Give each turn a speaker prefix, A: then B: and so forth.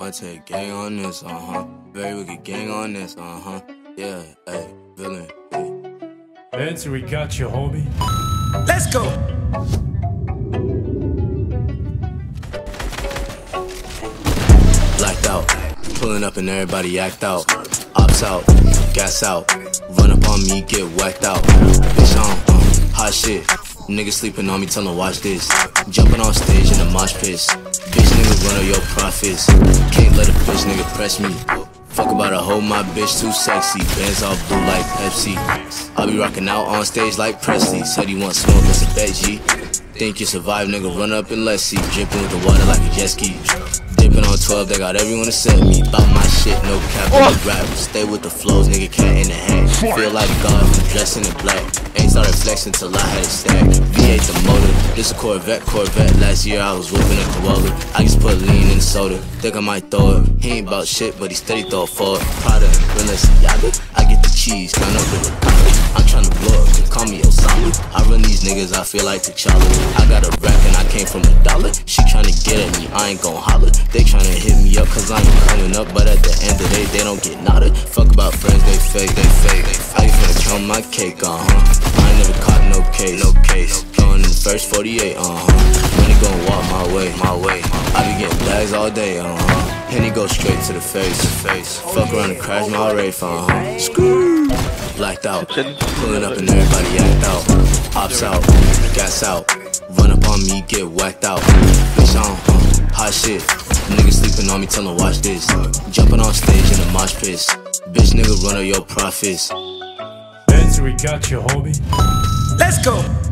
A: One take gang on this, uh huh. Very wicked gang on this, uh huh. Yeah, hey, villain.
B: Vince, we got you, homie.
C: Let's go.
A: Blacked out, pulling up and everybody act out. Ops out, gas out, run up on me, get whacked out. Bitch on, uh, hot shit. Niggas sleeping on me, tell them watch this. Jumping on stage in the mosh pits. Bitch nigga run up your profits. Can't let a bitch nigga press me. Fuck about a hoe, my bitch too sexy. Bands all blue like Pepsi. I'll be rocking out on stage like Presley. Said he want smoke, that's a bet G. Think you survive, nigga, run up and let's see. Dripping with the water like a jet ski. Dipping on 12, they got everyone to set me. Bout my shit, no cap, no rap. Stay with the flows, nigga, cat in the hat. Feel like God from dressing in black. Ain't started flexing till I had a stack. V8 the motor, this a Corvette, Corvette. Last year I was whooping a Corolla. I just put lean in the soda. Think I might throw it. He ain't about shit, but he steady throw forward. Prada, Balenciaga, I get the cheese, count up with the. I'm tryna blow up, call me Osama. I run these niggas, I feel like T'Challa. I got a came from a dollar. She tryna get at me, I ain't gon' holler. They tryna hit me up cause I ain't coming up, but at the end of the day, they don't get nada. Fuck about friends, they fake, they fake. I ain't finna count my cake, uh huh. I ain't never caught no case, no case. Going in the first 48, uh huh. Money gon' walk my way, my way. I be getting bags all day, uh huh. Penny go straight to the face, face. Fuck around and crash my Wraith, uh huh. Screw. Blacked out, pulling up and everybody act out. Ops out, gas out, get whacked out. Bitch on, uh, hot shit. Niggas sleeping on me, tell them watch this. Jumping on stage in the mosh pits. Bitch nigga run up your profits.
B: Vince, we got you, homie.
C: Let's go.